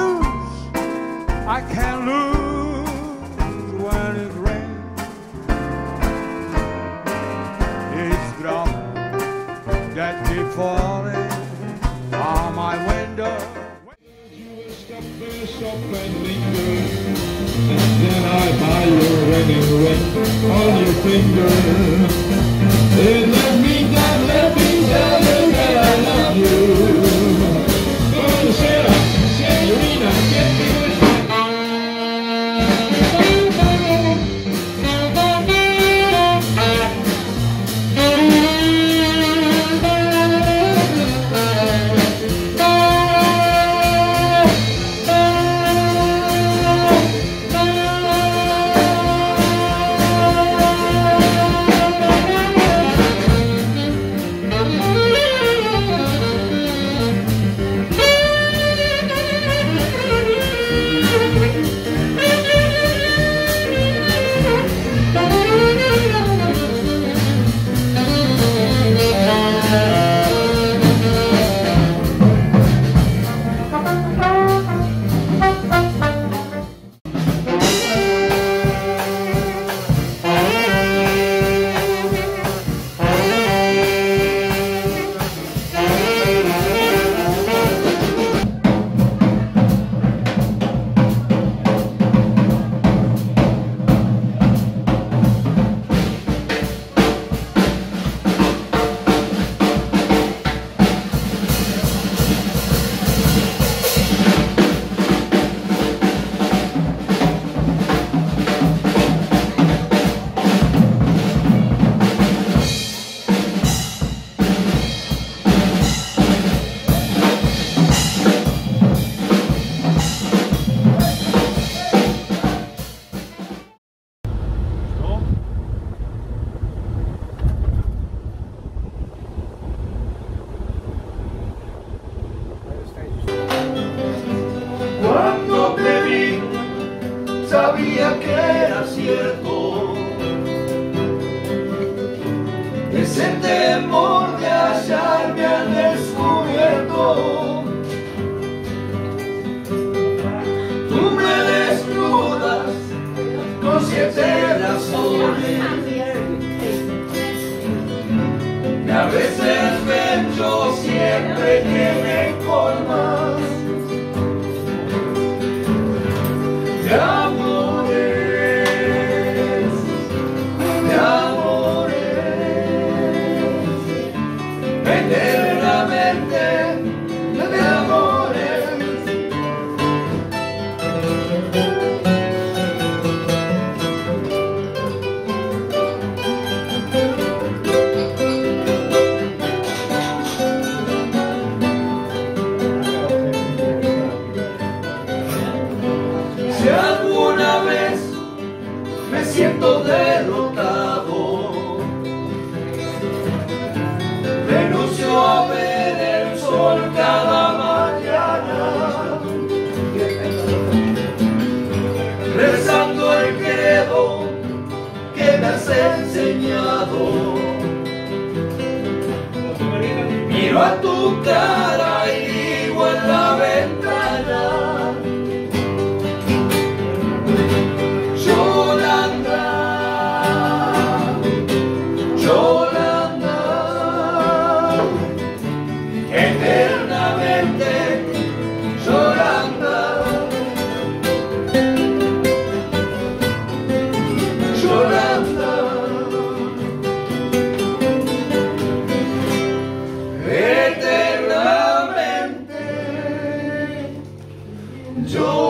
blues I can't lose when it rains. It's drops that keep falling on my window. You stop and stop and linger. And then I buy your wedding ring on your finger. Era cierto. Ese temor de hallarme al descubierto. Tú me desnudas con siete razones. Que a veces ven yo siempre que me Yolanda.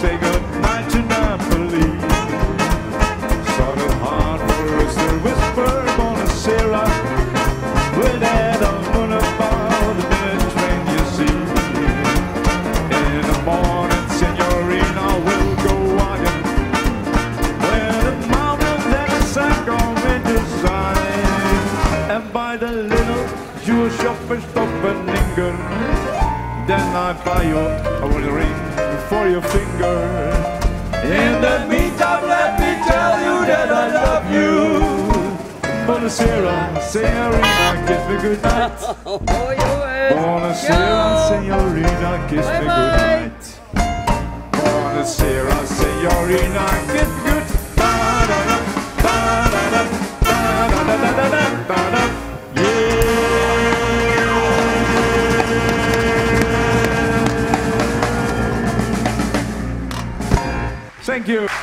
Say goodnight to Napoli. Sort of hard for us to whisper buonasera. Without a moon about the minute train you see. In the morning, signorina, will go walking. Where the mountains and the sun go into sight. And by the little Jewish shopper stop and linger. Then I buy you a ring for your finger. In the meantime, let me tell you that I love you. Buonasera, signorina, kiss me goodnight. Oj, oj. Buonasera, signorina, kiss me goodnight. Buonasera, signorina, kiss me you.